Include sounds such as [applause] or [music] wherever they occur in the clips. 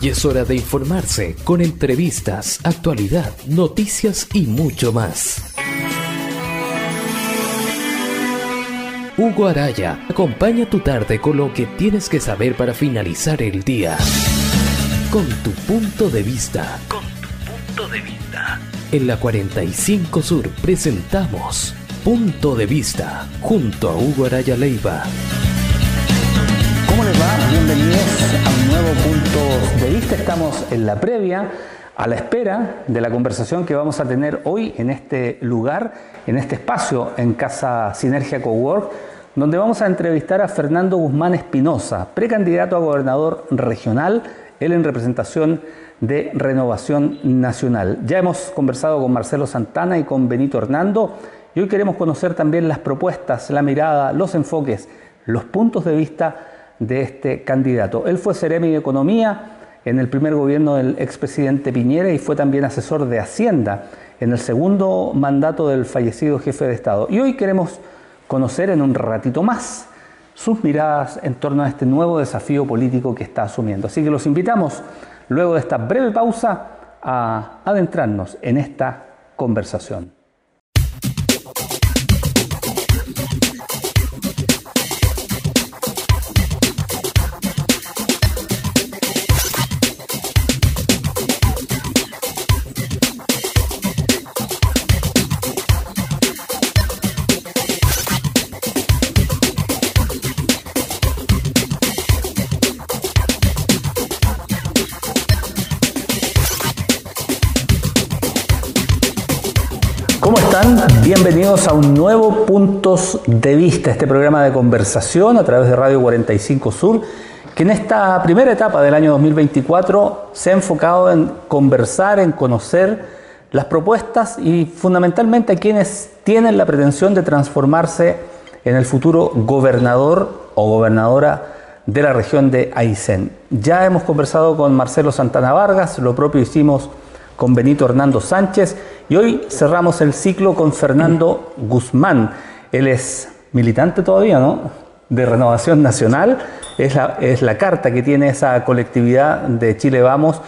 y es hora de informarse con entrevistas, actualidad, noticias y mucho más. Hugo Araya acompaña tu tarde con lo que tienes que saber para finalizar el día. Con tu punto de vista. Con tu punto de vista. En la 45 Sur presentamos Punto de Vista junto a Hugo Araya Leiva. ¿Cómo les va? Bienvenidos a un nuevo Punto de Vista. Estamos en la previa, a la espera de la conversación que vamos a tener hoy en este lugar, en este espacio en Casa Sinergia Cowork, donde vamos a entrevistar a Fernando Guzmán Espinosa, precandidato a gobernador regional, él en representación de Renovación Nacional. Ya hemos conversado con Marcelo Santana y con Benito Hernando y hoy queremos conocer también las propuestas, la mirada, los enfoques, los puntos de vista de este candidato. Él fue Ceremi de Economía en el primer gobierno del expresidente Piñera y fue también asesor de Hacienda en el segundo mandato del fallecido jefe de Estado. Y hoy queremos conocer en un ratito más sus miradas en torno a este nuevo desafío político que está asumiendo. Así que los invitamos, luego de esta breve pausa, a adentrarnos en esta conversación. Bienvenidos a un nuevo Puntos de Vista, este programa de conversación a través de Radio 45 Sur, que en esta primera etapa del año 2024 se ha enfocado en conversar, en conocer las propuestas y fundamentalmente a quienes tienen la pretensión de transformarse en el futuro gobernador o gobernadora de la región de Aysén. Ya hemos conversado con Marcelo Santana Vargas, lo propio hicimos con Benito Hernando Sánchez y hoy cerramos el ciclo con Fernando Guzmán. Él es militante todavía, ¿no? De Renovación Nacional. Es la, es la carta que tiene esa colectividad de Chile Vamos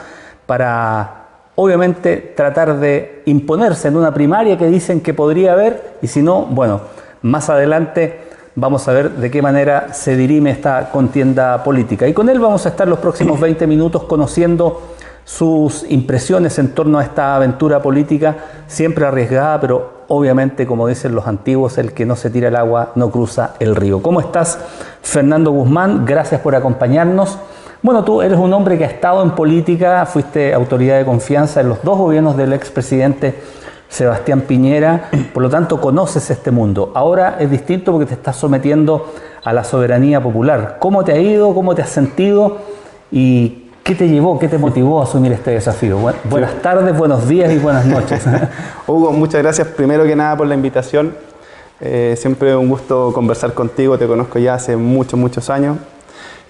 para, obviamente, tratar de imponerse en una primaria que dicen que podría haber y si no, bueno, más adelante vamos a ver de qué manera se dirime esta contienda política. Y con él vamos a estar los próximos 20 minutos conociendo sus impresiones en torno a esta aventura política, siempre arriesgada, pero obviamente, como dicen los antiguos, el que no se tira el agua no cruza el río. ¿Cómo estás, Fernando Guzmán? Gracias por acompañarnos. Bueno, tú eres un hombre que ha estado en política, fuiste autoridad de confianza en los dos gobiernos del expresidente Sebastián Piñera, por lo tanto conoces este mundo. Ahora es distinto porque te estás sometiendo a la soberanía popular. ¿Cómo te ha ido? ¿Cómo te has sentido? ¿Y ¿Qué te llevó, qué te motivó a asumir este desafío? buenas tardes, buenos días y buenas noches. [laughs] Hugo, muchas gracias primero que nada por la invitación. Eh, siempre un gusto conversar contigo, te conozco ya hace muchos, muchos años.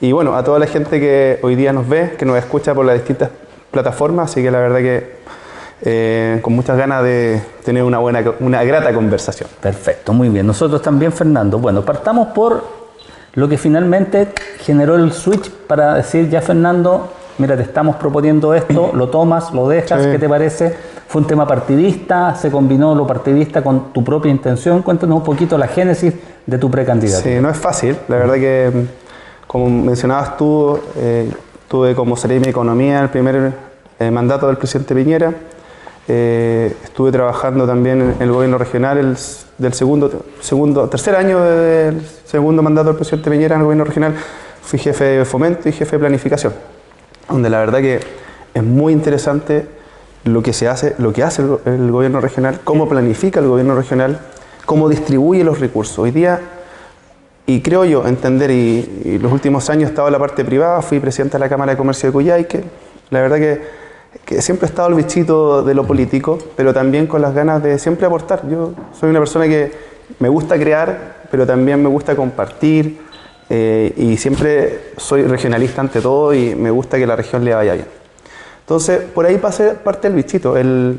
Y bueno, a toda la gente que hoy día nos ve, que nos escucha por las distintas plataformas, así que la verdad que eh, con muchas ganas de tener una buena, una grata conversación. Perfecto, muy bien. Nosotros también, Fernando. Bueno, partamos por lo que finalmente generó el switch para decir, ya Fernando, mira, te estamos proponiendo esto, [clears throat] lo tomas, lo dejas, ¿qué te parece? Fue un tema partidista, se combinó lo partidista con tu propia intención. Cuéntanos un poquito la génesis de tu precandidato. Sí, no es fácil. La verdad que, como mencionabas tú, eh, tuve como mi Economía el primer eh, mandato del presidente Piñera. Eh, estuve trabajando también en el gobierno regional el, del segundo, segundo, tercer año del segundo mandato del presidente Piñera en el gobierno regional. Fui jefe de fomento y jefe de planificación donde la verdad que es muy interesante lo que se hace, lo que hace el, gobierno regional, cómo planifica el gobierno regional, cómo distribuye los recursos. Hoy día, y creo yo entender, y, los últimos años he estado en la parte privada, fui presidente de la Cámara de Comercio de Cuyayque, la verdad que, siempre he estado el bichito de lo político, pero también con las ganas de siempre aportar. Yo soy una persona que me gusta crear, pero también me gusta compartir, eh, y siempre soy regionalista ante todo y me gusta que la región le vaya bien. Entonces, por ahí pasa parte del bichito, el,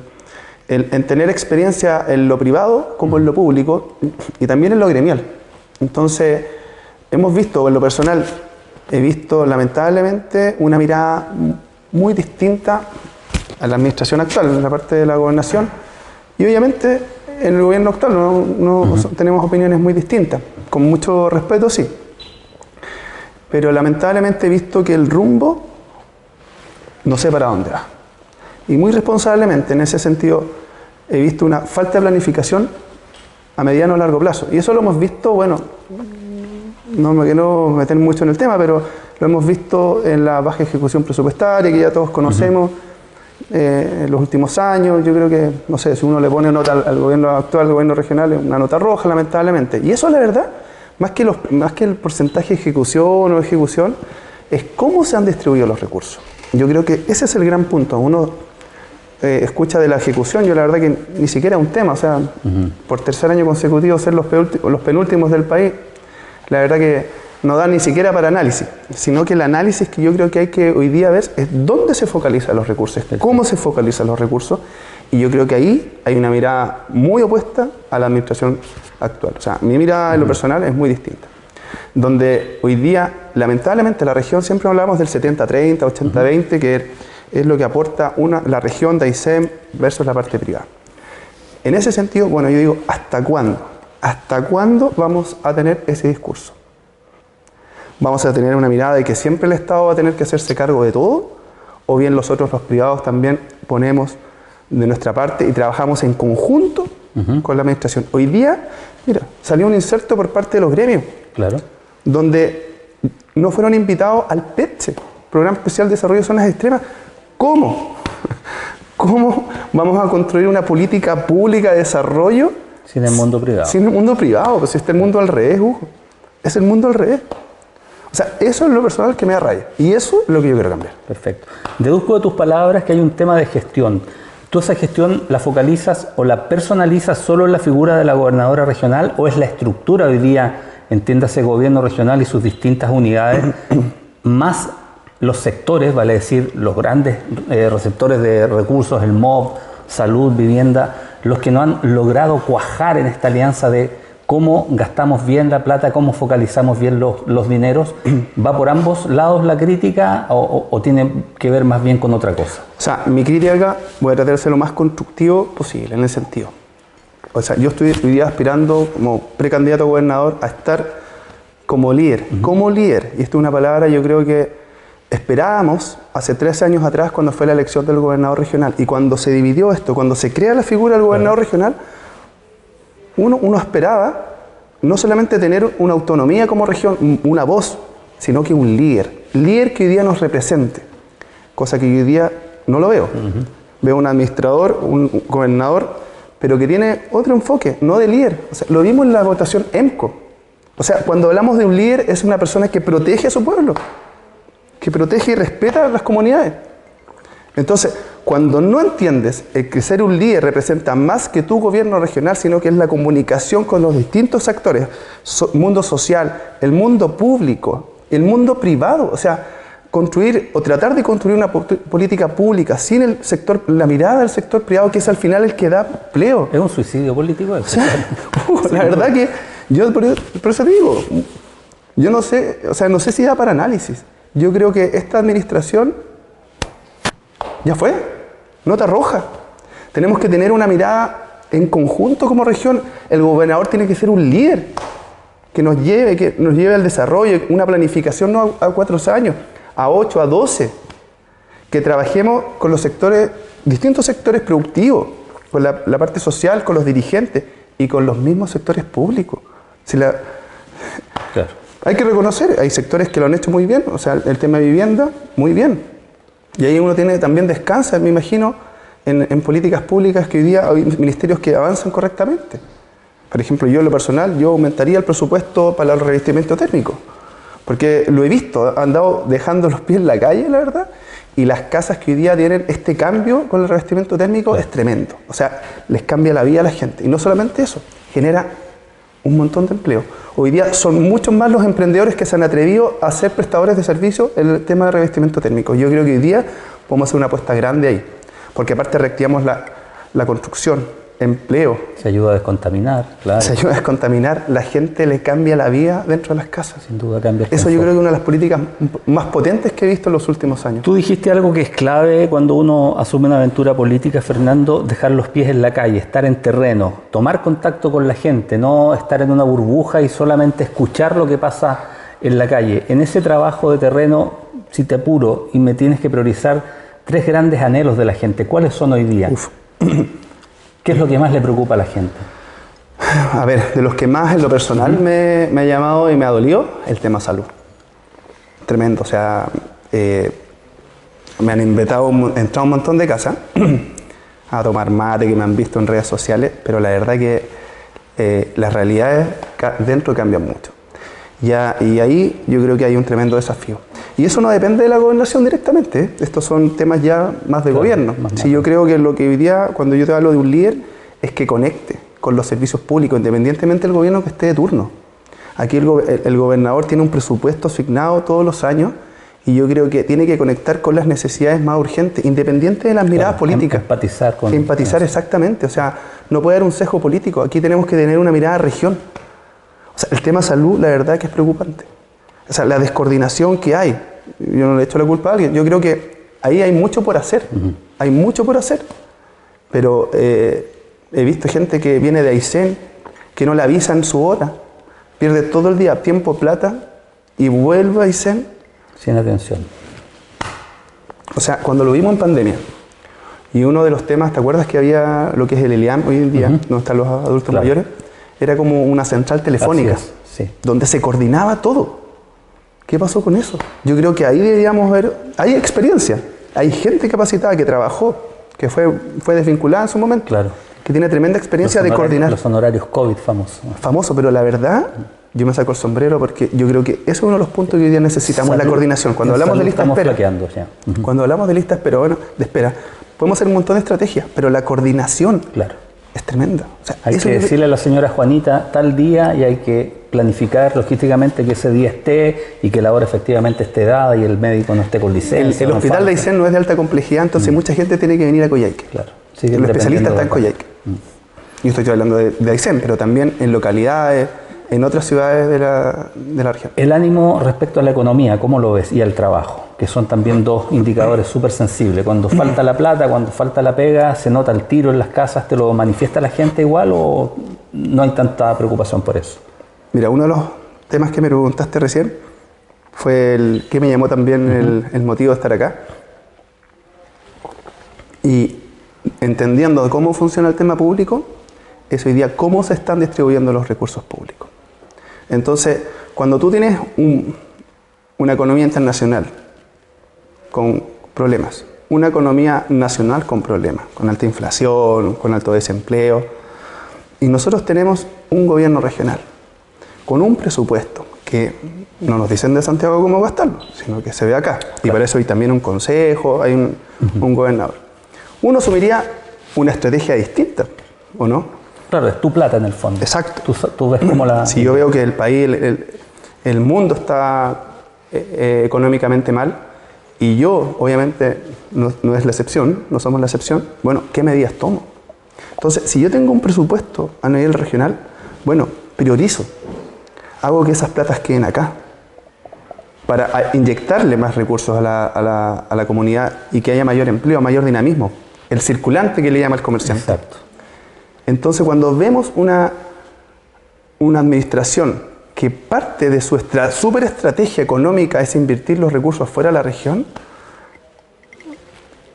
en tener experiencia en lo privado como en lo público y también en lo gremial. Entonces, hemos visto, en lo personal, he visto lamentablemente una mirada muy distinta a la administración actual, en la parte de la gobernación, y obviamente en el gobierno actual no, tenemos opiniones muy distintas, con mucho respeto sí, pero lamentablemente he visto que el rumbo no sé para dónde va. Y muy responsablemente en ese sentido he visto una falta de planificación a mediano o largo plazo. Y eso lo hemos visto, bueno, no me quiero meter mucho en el tema, pero lo hemos visto en la baja ejecución presupuestaria que ya todos conocemos eh, en los últimos años. Yo creo que, no sé, si uno le pone nota al, gobierno actual, al gobierno regional, una nota roja, lamentablemente. Y eso, la verdad, más que, los, más que el porcentaje de ejecución o ejecución, es cómo se han distribuido los recursos. Yo creo que ese es el gran punto. Uno eh, escucha de la ejecución, yo la verdad que ni siquiera es un tema, o sea, por tercer año consecutivo ser los, los penúltimos del país, la verdad que no da ni siquiera para análisis, sino que el análisis que yo creo que hay que hoy día ver es dónde se focalizan los recursos, cómo se focalizan los recursos, y yo creo que ahí hay una mirada muy opuesta a la administración actual. O sea, mi mirada en lo personal es muy distinta. Donde hoy día, lamentablemente, la región siempre hablamos del 70-30, 80-20, que es lo que aporta una, la región de AICEM versus la parte privada. En ese sentido, bueno, yo digo, ¿hasta cuándo? ¿Hasta cuándo vamos a tener ese discurso? ¿Vamos a tener una mirada de que siempre el Estado va a tener que hacerse cargo de todo? ¿O bien nosotros los privados también ponemos de nuestra parte y trabajamos en conjunto con la administración? Hoy día, mira, salió un inserto por parte de los gremios. Claro. Donde no fueron invitados al PETCHE, Programa Especial de Desarrollo de Zonas Extremas, ¿Cómo? [laughs] ¿Cómo vamos a construir una política pública de desarrollo? Sin el mundo privado. Sin el mundo privado, pues este el mundo al revés, Hugo. Es el mundo al revés. O sea, eso es lo personal que me arraya. Y eso es lo que yo quiero cambiar. Perfecto. Deduzco de tus palabras que hay un tema de gestión. ¿Tú esa gestión la focalizas o la personalizas solo en la figura de la gobernadora regional o es la estructura hoy día, entiéndase gobierno regional y sus distintas unidades, [clears throat] más los sectores, vale decir, los grandes eh, receptores de recursos, el MOB, salud, vivienda, los que no han logrado cuajar en esta alianza de cómo gastamos bien la plata, cómo focalizamos bien los, dineros, ¿va por ambos lados la crítica o, tiene que ver más bien con otra cosa? O sea, mi crítica voy a tratar de ser lo más constructivo posible en ese sentido. O sea, yo estoy hoy día aspirando como precandidato a gobernador a estar como líder, como líder, y esto es una palabra yo creo que Esperábamos hace tres años atrás cuando fue la elección del gobernador regional. Y cuando se dividió esto, cuando se crea la figura del gobernador regional, uno, uno esperaba no solamente tener una autonomía como región, una voz, sino que un líder, líder que hoy día nos represente, cosa que hoy día no lo veo. Veo un administrador, un gobernador, pero que tiene otro enfoque, no de líder. lo vimos en la votación EMCO. O sea, cuando hablamos de un líder es una persona que protege a su pueblo que protege y respeta a las comunidades. Entonces, cuando no entiendes que ser un líder representa más que tu gobierno regional, sino que es la comunicación con los distintos actores, mundo social, el mundo público, el mundo privado, o sea, construir o tratar de construir una política pública sin el sector, la mirada del sector privado, que es al final el que da empleo. Es un suicidio político eso. [laughs] la verdad que yo por, por eso te digo, yo no sé, o sea, no sé si da para análisis. Yo creo que esta administración ya fue, nota roja. Tenemos que tener una mirada en conjunto como región. El gobernador tiene que ser un líder que nos lleve, que nos lleve al desarrollo, una planificación no a, cuatro años, a ocho, a doce. Que trabajemos con los sectores, distintos sectores productivos, con la, parte social, con los dirigentes y con los mismos sectores públicos. Si la, claro. Hay que reconocer, hay sectores que lo han hecho muy bien, o sea, el tema de vivienda, muy bien. Y ahí uno tiene también descansa, me imagino, en, políticas públicas que hoy día hay ministerios que avanzan correctamente. Por ejemplo, yo en lo personal, yo aumentaría el presupuesto para el revestimiento térmico, porque lo he visto, andado dejando los pies en la calle, la verdad, y las casas que hoy día tienen este cambio con el revestimiento térmico es tremendo. O sea, les cambia la vida a la gente. Y no solamente eso, genera un montón de empleo. Hoy día son muchos más los emprendedores que se han atrevido a ser prestadores de servicios en el tema de revestimiento térmico. Yo creo que hoy día podemos hacer una apuesta grande ahí, porque aparte reactivamos la, construcción, empleo. Se ayuda a descontaminar, claro. Se ayuda a descontaminar, la gente le cambia la vida dentro de las casas. Sin duda cambia. Eso yo creo que es una de las políticas más potentes que he visto en los últimos años. Tú dijiste algo que es clave cuando uno asume una aventura política, Fernando, dejar los pies en la calle, estar en terreno, tomar contacto con la gente, no estar en una burbuja y solamente escuchar lo que pasa en la calle. En ese trabajo de terreno, si te apuro y me tienes que priorizar tres grandes anhelos de la gente, ¿cuáles son hoy día? Uf. ¿Qué es lo que más le preocupa a la gente? A ver, de los que más en lo personal me, ha llamado y me ha dolido, el tema salud. Tremendo, o sea, eh, me han invitado, entrado a un montón de casas [clears throat] a tomar mate, que me han visto en redes sociales, pero la verdad que eh, las realidades dentro cambian mucho. Ya, y ahí yo creo que hay un tremendo desafío. Y eso no depende de la gobernación directamente, ¿eh? estos son temas ya más de gobierno. Si yo creo que lo que hoy día, cuando yo te hablo de un líder, es que conecte con los servicios públicos, independientemente del gobierno que esté de turno. Aquí el, gobernador tiene un presupuesto asignado todos los años y yo creo que tiene que conectar con las necesidades más urgentes, independiente de las miradas políticas. Empatizar con. Empatizar, exactamente. O sea, no puede haber un sesgo político. Aquí tenemos que tener una mirada región. O sea, el tema salud, la verdad que es preocupante. O sea, la descoordinación que hay, yo no le echo la culpa a alguien, yo creo que ahí hay mucho por hacer, hay mucho por hacer, pero eh, he visto gente que viene de Aysén, que no le avisan su hora, pierde todo el día tiempo, plata, y vuelve a Aysén. Sin atención. O sea, cuando lo vimos en pandemia, y uno de los temas, ¿te acuerdas que había lo que es el ELIAM hoy en día, donde están los adultos mayores? Era como una central telefónica, donde se coordinaba todo. ¿Qué pasó con eso? Yo creo que ahí deberíamos ver, hay experiencia, hay gente capacitada que trabajó, que fue, fue desvinculada en su momento, claro. que tiene tremenda experiencia de coordinar. Los honorarios COVID famosos. Famoso, pero la verdad, yo me saco el sombrero porque yo creo que eso es uno de los puntos que hoy día necesitamos, la coordinación. Cuando hablamos de lista espera, ya. cuando hablamos de lista espera, bueno, de espera, podemos hacer un montón de estrategias, pero la coordinación claro. Es tremenda. hay que decirle a la señora Juanita tal día y hay que planificar logísticamente que ese día esté y que la hora efectivamente esté dada y el médico no esté con licencia. El, hospital de Aysén no es de alta complejidad, entonces mm. mucha gente tiene que venir a Coyhaique. Claro. el especialista está en Coyhaique. Mm. Yo estoy hablando de, de Aysén, pero también en localidades, en otras ciudades de la, de la región. El ánimo respecto a la economía, ¿cómo lo ves? Y al trabajo, que son también dos indicadores súper sensibles. Cuando falta la plata, cuando falta la pega, ¿se nota el tiro en las casas? ¿Te lo manifiesta la gente igual o no hay tanta preocupación por eso? Mira, uno de los temas que me preguntaste recién fue el que me llamó también el, motivo de estar acá. Y entendiendo cómo funciona el tema público, es hoy día cómo se están distribuyendo los recursos públicos. Entonces, cuando tú tienes una economía internacional con problemas, una economía nacional con problemas, con alta inflación, con alto desempleo, y nosotros tenemos un gobierno regional con un presupuesto que no nos dicen de Santiago cómo gastarlo, sino que se ve acá. Y para eso hay también un consejo, hay un, gobernador. Uno asumiría una estrategia distinta, ¿o no? Claro, es tu plata en el fondo. Exacto. Tú, ves como la... [clears throat] Si yo veo que el país, el, mundo está eh, eh, económicamente mal, y yo, obviamente, no, no, es la excepción, no somos la excepción, bueno, ¿qué medidas tomo? Entonces, si yo tengo un presupuesto a nivel regional, bueno, priorizo hago que esas platas queden acá para inyectarle más recursos a la, comunidad y que haya mayor empleo, mayor dinamismo. El circulante que le llama el comerciante. Exacto. Entonces, cuando vemos una, una administración que parte de su super estrategia económica es invertir los recursos fuera de la región,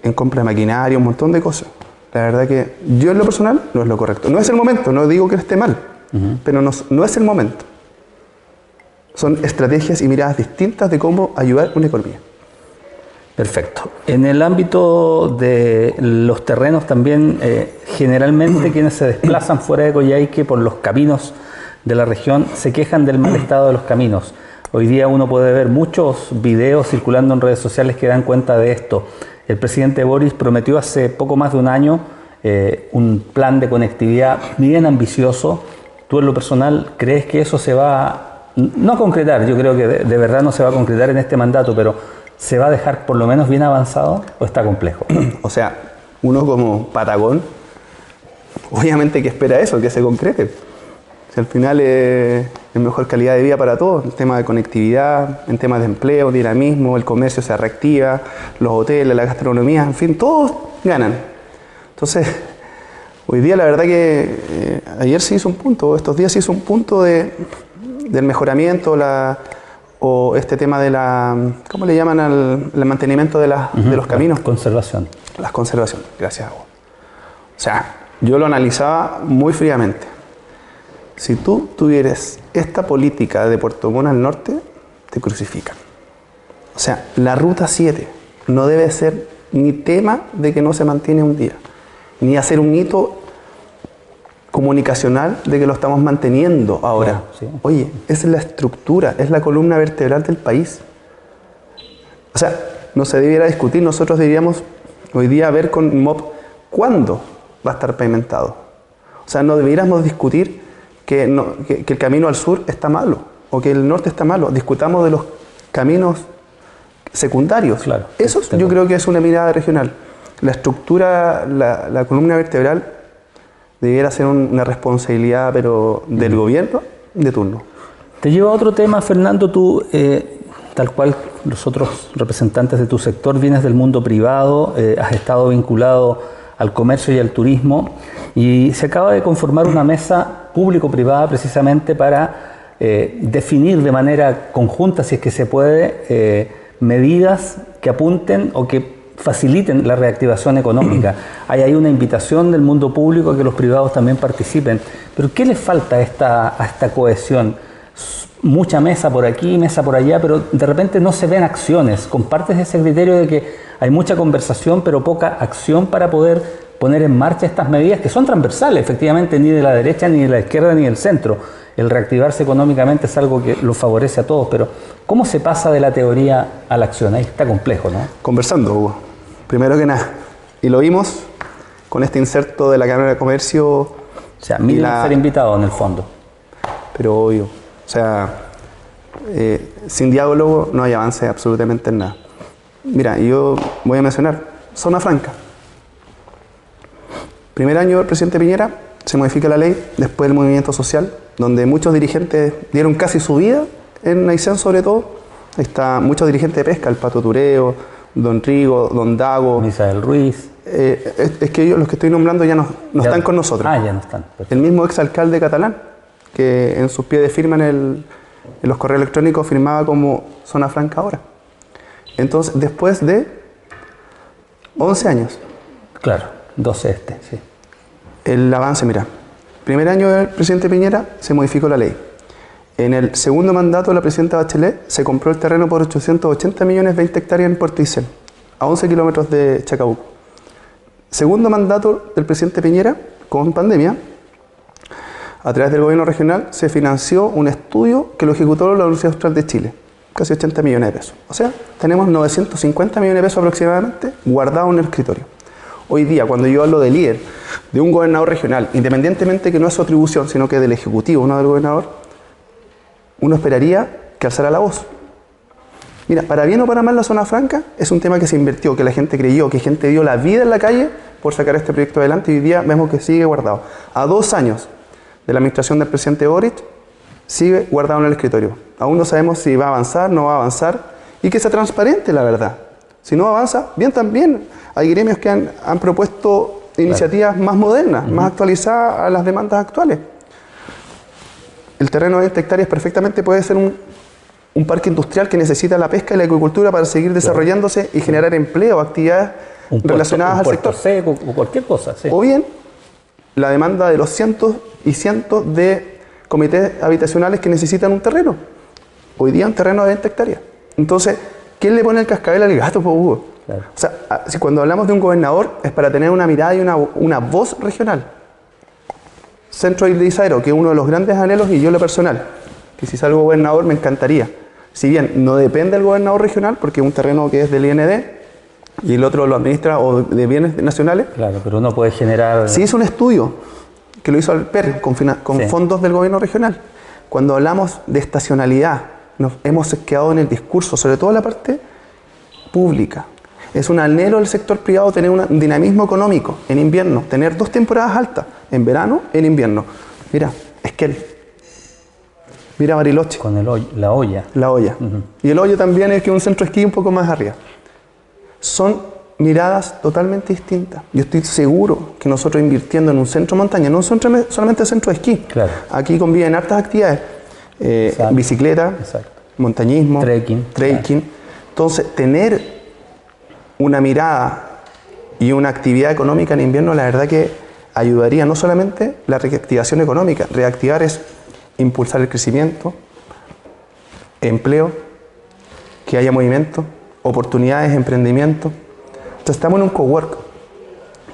en compra de maquinaria, un montón de cosas. La verdad que yo en lo personal no es lo correcto. No es el momento, no digo que esté mal, pero no es el momento son estrategias y miradas distintas de cómo ayudar una economía. Perfecto. En el ámbito de los terrenos también, eh, generalmente [clears throat] quienes se desplazan fuera de Coyhaique por los caminos de la región se quejan del mal [clears throat] estado de los caminos. Hoy día uno puede ver muchos videos circulando en redes sociales que dan cuenta de esto. El presidente Boris prometió hace poco más de un año eh, un plan de conectividad bien ambicioso. ¿Tú en lo personal crees que eso se va no concretar, yo creo que de, verdad no se va a concretar en este mandato, pero ¿se va a dejar por lo menos bien avanzado o está complejo? [clears throat] O sea, uno como Patagón obviamente que espera eso, que se concrete. Si al final es, mejor calidad de vida para todos, el tema de conectividad, en temas de empleo, dinamismo, el comercio se reactiva, los hoteles, la gastronomía, en fin, todos ganan. Entonces, [laughs] hoy día la verdad que eh, ayer se hizo un punto, estos días se hizo un punto de, del mejoramiento, la, o este tema de la, ¿cómo le llaman al el mantenimiento de, de los caminos? conservación. Las conservación, gracias a vos. O sea, yo lo analizaba muy fríamente. Si tú tuvieras esta política de Puerto Montt al norte, te crucifican. O sea, la ruta 7 no debe ser ni tema de que no se mantiene un día, ni hacer un hito comunicacional de que lo estamos manteniendo ahora. Oye, es la estructura, es la columna vertebral del país. O sea, no se debiera discutir, nosotros deberíamos hoy día ver con MOP cuándo va a estar pavimentado. O sea, no debiéramos discutir que, el camino al sur está malo o que el norte está malo. Discutamos de los caminos secundarios. Claro, Eso yo creo que es una mirada regional. La estructura, la, columna vertebral debiera ser una responsabilidad pero del gobierno de turno. Te llevo a otro tema, Fernando. Tú, eh, tal cual los otros representantes de tu sector, vienes del mundo privado, eh, has estado vinculado al comercio y al turismo y se acaba de conformar una mesa público-privada precisamente para eh, definir de manera conjunta, si es que se puede, medidas que apunten o que faciliten la reactivación económica. [clears throat] Hay ahí una invitación del mundo público a que los privados también participen. Pero ¿qué le falta a esta, a esta cohesión? Mucha mesa por aquí, mesa por allá, pero de repente no se ven acciones. ¿Compartes ese criterio de que hay mucha conversación pero poca acción para poder poner en marcha estas medidas que son transversales, efectivamente, ni de la derecha, ni de la izquierda, ni del centro. El reactivarse económicamente es algo que lo favorece a todos, pero ¿cómo se pasa de la teoría a la acción? Ahí está complejo, ¿no? Conversando, Hugo. Primero que nada, y lo vimos con este inserto de la Cámara de Comercio. O sea, mil la... ser invitado en el fondo. Pero obvio, o sea, eh, sin diálogo no hay avance absolutamente en nada. Mira, yo voy a mencionar Zona Franca. Primer año del presidente Piñera se modifica la ley después del movimiento social, donde muchos dirigentes dieron casi su vida en Aysén sobre todo. Ahí está muchos dirigentes de pesca, el Pato Tureo, Don Rigo, Don Dago. Misael Ruiz. Eh, es, que ellos, los que estoy nombrando ya no, están con nosotros. Ah, ya no están. El mismo exalcalde catalán, que en sus pies de firma en, en los correos electrónicos firmaba como zona franca ahora. Entonces, después de 11 años. Claro, 12 este, sí el avance, mira, primer año del presidente Piñera se modificó la ley. En el segundo mandato de la presidenta Bachelet se compró el terreno por 880 millones 20 hectáreas en Puerto Isen, a 11 kilómetros de Chacabuco. Segundo mandato del presidente Piñera, con pandemia, a través del gobierno regional se financió un estudio que lo ejecutó la Universidad Austral de Chile, casi 80 millones de pesos. O sea, tenemos 950 millones de pesos aproximadamente guardados en el escritorio. Hoy día, cuando yo hablo de líder, de un gobernador regional, independientemente que no es su atribución, sino que del Ejecutivo, no del gobernador, uno esperaría que alzara la voz. Mira, para bien o para mal la zona franca es un tema que se invirtió, que la gente creyó, que gente dio la vida en la calle por sacar este proyecto adelante y hoy día vemos que sigue guardado. A dos años de la administración del presidente Boric, sigue guardado en el escritorio. Aún no sabemos si va a avanzar, no va a avanzar y que sea transparente la verdad. Si no avanza, bien también hay gremios que han, propuesto iniciativas más modernas, más actualizadas a las demandas actuales. El terreno de 20 hectáreas perfectamente puede ser un, parque industrial que necesita la pesca y la agricultura para seguir desarrollándose y generar empleo, actividades relacionadas al sector. Seco, o cualquier cosa. O bien la demanda de los cientos y cientos de comités habitacionales que necesitan un terreno. Hoy día un terreno de 20 hectáreas. Entonces, ¿quién le pone el cascabel al gato, Hugo? O sea, si cuando hablamos de un gobernador es para tener una mirada y una, voz regional. Centro de Isaero, que es uno de los grandes anhelos, y yo lo personal, que si salgo gobernador me encantaría. Si bien no depende del gobernador regional, porque es un terreno que es del IND, y el otro lo administra o de bienes nacionales. Claro, pero uno puede generar. Sí, hizo un estudio que lo hizo el PER con, fondos del gobierno regional. Cuando hablamos de estacionalidad, nos hemos quedado en el discurso, sobre todo la parte pública. Es un anhelo del sector privado tener un dinamismo económico en invierno, tener dos temporadas altas, en verano, en invierno. Mira, Esquel. Mira Bariloche. Con el la olla. La olla. Y el hoyo también es que un centro de esquí un poco más arriba. Son miradas totalmente distintas. Yo estoy seguro que nosotros invirtiendo en un centro de montaña, no solamente centro de esquí, claro. aquí conviven hartas actividades, eh, bicicleta, montañismo, trekking. trekking. Entonces, tener una mirada y una actividad económica en invierno, la verdad que ayudaría no solamente la reactivación económica, reactivar es impulsar el crecimiento, empleo, que haya movimiento, oportunidades, emprendimiento. Entonces estamos en un cowork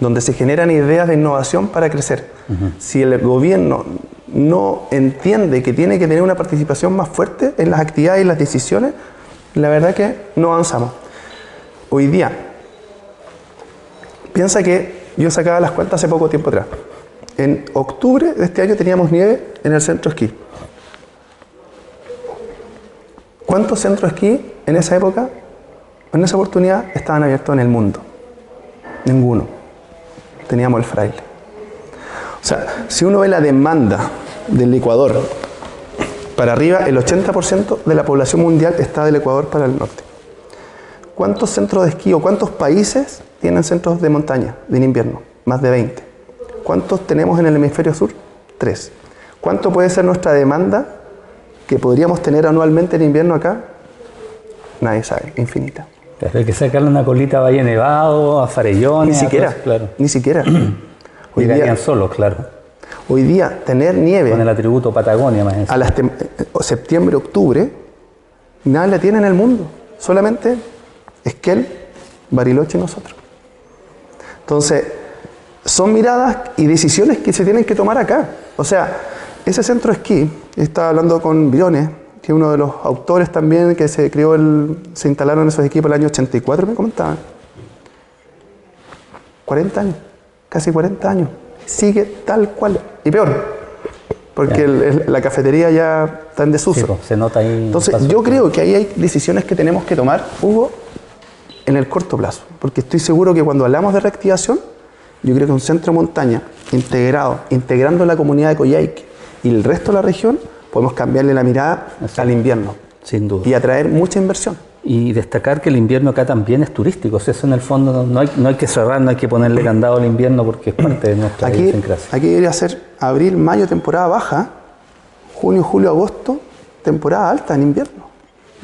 donde se generan ideas de innovación para crecer. Si el gobierno no entiende que tiene que tener una participación más fuerte en las actividades y las decisiones, la verdad que no avanzamos. Hoy día, piensa que yo sacaba las cuentas hace poco tiempo atrás. En octubre de este año teníamos nieve en el centro esquí. ¿Cuántos centros esquí en esa época, en esa oportunidad, estaban abiertos en el mundo? Ninguno. Teníamos el fraile. O sea, si uno ve la demanda del Ecuador para arriba, el 80% de la población mundial está del Ecuador para el norte. ¿Cuántos centros de esquí o cuántos países tienen centros de montaña de invierno? Más de 20. ¿Cuántos tenemos en el hemisferio sur? Tres. ¿Cuánto puede ser nuestra demanda que podríamos tener anualmente en invierno acá? Nadie sabe, infinita. Hay que sacarle una colita a Valle Nevado, a Farellones. Ni siquiera, claro. Ni siquiera. [clears throat] Hoy Llegarían solos, claro. Hoy día, tener nieve. Con el atributo Patagonia, más A las septiembre, octubre, nadie la tiene en el mundo. Solamente Esquel, Bariloche y nosotros. Entonces, son miradas y decisiones que se tienen que tomar acá. O sea, ese centro de esquí, estaba hablando con Briones, que es uno de los autores también que se creó, el, se instalaron esos equipos el año 84, me comentaban. 40 años, casi 40 años. Sigue tal cual. Y peor, porque la cafetería ya está en desuso. Pues, se nota ahí. Entonces, yo creo que ahí hay decisiones que tenemos que tomar, Hugo, en el corto plazo. Porque estoy seguro que cuando hablamos de reactivación, yo creo que un centro de montaña integrado, integrando la comunidad de Coyhaique y el resto de la región, podemos cambiarle la mirada al invierno. Sin duda. Y atraer mucha inversión. Y destacar que el invierno acá también es turístico. eso en el fondo no hay, no hay que cerrar, no hay que ponerle candado al invierno porque es parte de nuestra aquí, Aquí debería ser abril, mayo, temporada baja, junio, julio, agosto, temporada alta en invierno.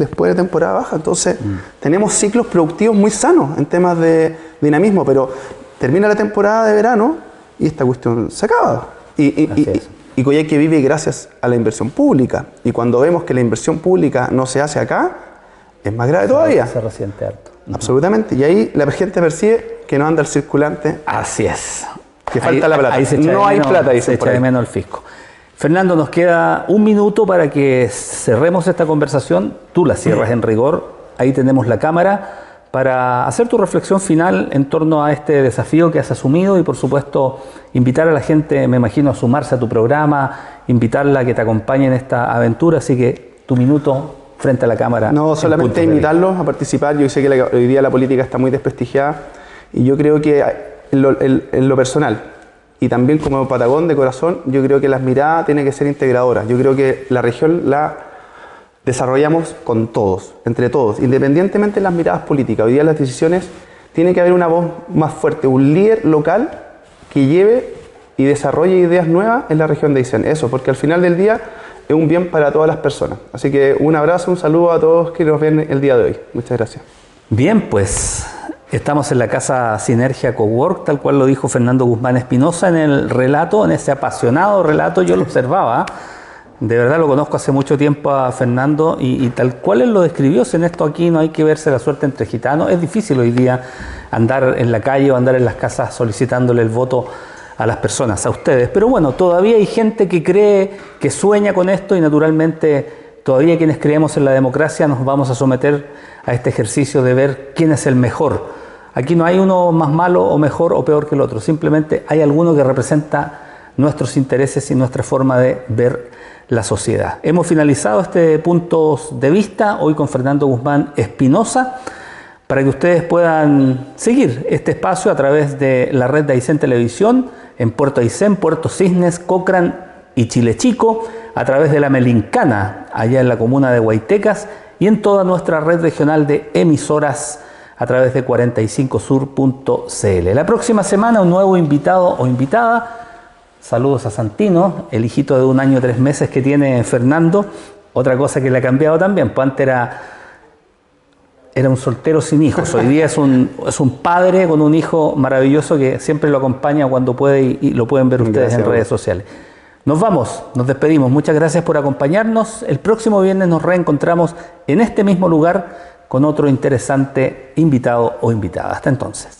Después de temporada baja. Entonces, mm. tenemos ciclos productivos muy sanos en temas de dinamismo, pero termina la temporada de verano y esta cuestión se acaba. Y, y, y, Coyhaique vive gracias a la inversión pública. Y cuando vemos que la inversión pública no se hace acá, es más grave todavía. Se resiente harto. Absolutamente. Y ahí la gente percibe que no anda el circulante. Así es. Que falta la plata. no hay plata, dice. Se echa de menos el fisco. Fernando, nos queda un minuto para que cerremos esta conversación. Tú la cierras en rigor. Ahí tenemos la cámara para hacer tu reflexión final en torno a este desafío que has asumido y por supuesto invitar a la gente, me imagino, a sumarse a tu programa, invitarla a que te acompañe en esta aventura, así que tu minuto frente a la cámara. No, solamente invitarlos a participar, yo sé que hoy día la política está muy desprestigiada y yo creo que en lo, personal y también como Patagón de corazón, yo creo que las miradas tienen que ser integradoras, yo creo que la región la desarrollamos con todos, entre todos, independientemente de las miradas políticas. Hoy día las decisiones tiene que haber una voz más fuerte, un líder local que lleve y desarrolle ideas nuevas en la región de Aysén. Eso, porque al final del día es un bien para todas las personas. Así que un abrazo, un saludo a todos que nos ven el día de hoy. Muchas gracias. Bien, pues estamos en la casa Sinergia Cowork, tal cual lo dijo Fernando Guzmán Espinosa en el relato, en ese apasionado relato, yo lo observaba de verdad lo conozco hace mucho tiempo a Fernando y, tal cual él lo describió, en esto aquí no hay que verse la suerte entre gitanos, es difícil hoy día andar en la calle o andar en las casas solicitándole el voto a las personas, a ustedes. Pero bueno, todavía hay gente que cree, que sueña con esto y naturalmente todavía quienes creemos en la democracia nos vamos a someter a este ejercicio de ver quién es el mejor. Aquí no hay uno más malo o mejor o peor que el otro, simplemente hay alguno que representa nuestros intereses y nuestra forma de ver la sociedad. Hemos finalizado este punto de vista hoy con Fernando Guzmán Espinosa para que ustedes puedan seguir este espacio a través de la red de Aysén Televisión en Puerto Aysén, Puerto Cisnes, Cochrane y Chile Chico, a través de la Melincana, allá en la comuna de Huaytecas, y en toda nuestra red regional de emisoras a través de 45sur.cl. La próxima semana un nuevo invitado o invitada. Saludos a Santino, el hijito de un año y tres meses que tiene Fernando. Otra cosa que le ha cambiado también, pues antes era, era un soltero sin hijos. Hoy día es un, es un padre con un hijo maravilloso que siempre lo acompaña cuando puede y, lo pueden ver ustedes en redes sociales. Nos vamos, nos despedimos. Muchas gracias por acompañarnos. El próximo viernes nos reencontramos en este mismo lugar con otro interesante invitado o invitada. Hasta entonces.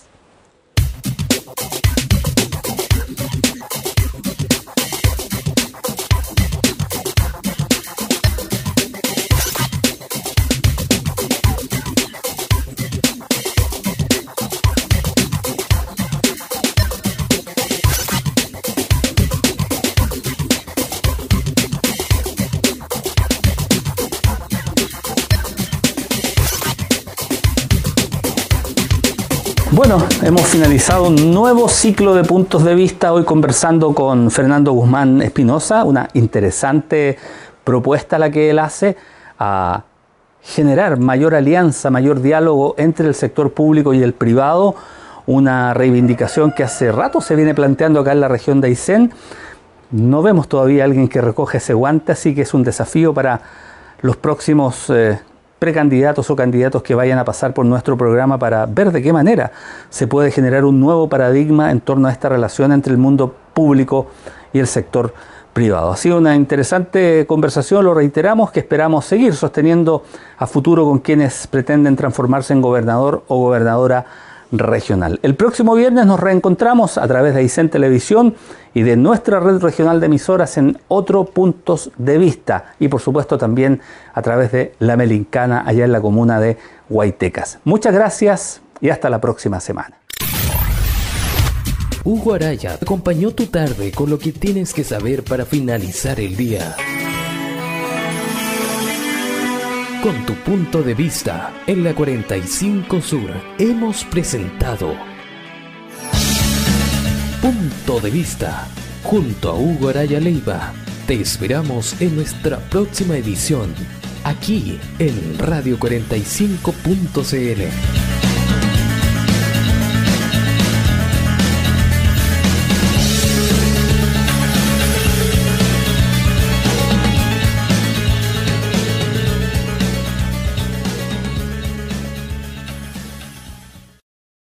Bueno, hemos finalizado un nuevo ciclo de puntos de vista, hoy conversando con Fernando Guzmán Espinosa, una interesante propuesta la que él hace a generar mayor alianza, mayor diálogo entre el sector público y el privado, una reivindicación que hace rato se viene planteando acá en la región de Aysén. No vemos todavía alguien que recoge ese guante, así que es un desafío para los próximos eh, precandidatos o candidatos que vayan a pasar por nuestro programa para ver de qué manera se puede generar un nuevo paradigma en torno a esta relación entre el mundo público y el sector privado. Ha sido una interesante conversación, lo reiteramos, que esperamos seguir sosteniendo a futuro con quienes pretenden transformarse en gobernador o gobernadora regional. El próximo viernes nos reencontramos a través de Aysén Televisión y de nuestra red regional de emisoras en otros puntos de vista y por supuesto también a través de La Melincana allá en la comuna de Huaytecas. Muchas gracias y hasta la próxima semana. Hugo Araya acompañó tu tarde con lo que tienes que saber para finalizar el día con tu punto de vista en la 45 Sur hemos presentado Punto de Vista junto a Hugo Araya Leiva. Te esperamos en nuestra próxima edición aquí en radio45.cl.